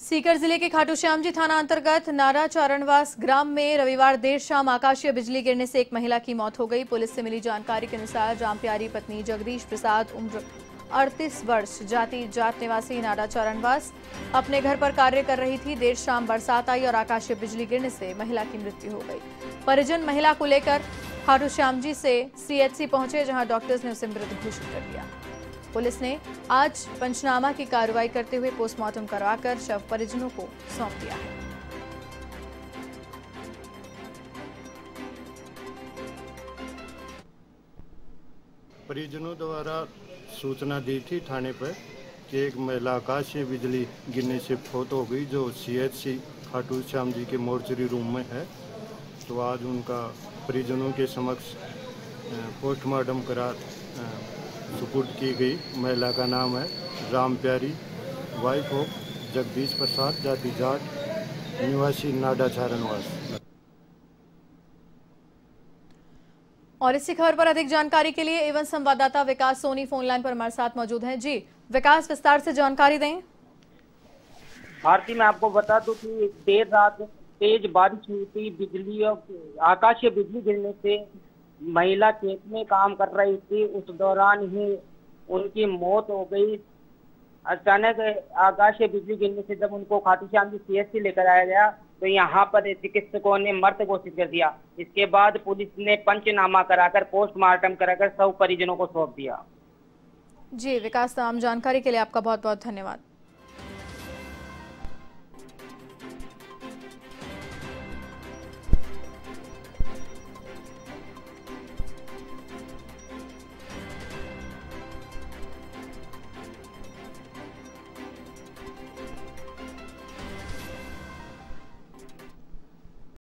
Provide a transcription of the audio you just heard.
सीकर ज़िले के खाटू श्याम जी थाना अंतर्गत नारा चारणवास ग्राम में रविवार देर शाम आकाशीय बिजली गिरने से एक महिला की मौत हो गई। पुलिस से मिली जानकारी के अनुसार जामप्यारी पत्नी जगदीश प्रसाद उम्र 38 वर्ष, जाति जाट निवासी नारा चारणवास अपने घर पर कार्य कर रही थी। देर शाम बरसात आई और आकाशीय बिजली गिरने से महिला की मृत्यु हो गई। परिजन महिला को लेकर खाटू श्याम जी से सीएचसी पहुँचे, जहाँ डॉक्टर्स ने उसे मृत घोषित कर दिया। पुलिस ने आज पंचनामा की कार्रवाई करते हुए पोस्टमार्टम करवाकर शव परिजनों को सौंप दिया है। परिजनों द्वारा सूचना दी थी थाने पर कि एक महिला आकाशीय बिजली गिरने से फोत हो गई, जो सीएचसी खाटू श्याम जी के मोर्चरी रूम में है। तो आज उनका परिजनों के समक्ष पोस्टमार्टम करा सुपुर्द की गई महिला का नाम है राम प्यारी वाइफ ऑफ़ जगदीश प्रसाद जाति जाट निवासी नाडा चारणवास। और इसी खबर पर अधिक जानकारी के लिए एवं संवाददाता विकास सोनी फ़ोन लाइन पर हमारे साथ मौजूद हैं। जी विकास विस्तार से जानकारी दें। भारती मैं आपको बता दूँ कि देर रात तेज बारिश हुई थी बिजली और आकाशीय बिजली गिरने से महिला खेत में काम कर रही थी। उस दौरान ही उनकी मौत हो गई। अचानक आकाशीय बिजली गिरने से जब उनको खाटू श्याम जी सीएससी लेकर आया गया तो यहाँ पर चिकित्सकों ने मृत घोषित कर दिया। इसके बाद पुलिस ने पंचनामा कराकर, पोस्टमार्टम कराकर सब परिजनों को सौंप दिया। जी, विकास तमाम जानकारी के लिए आपका बहुत बहुत धन्यवाद।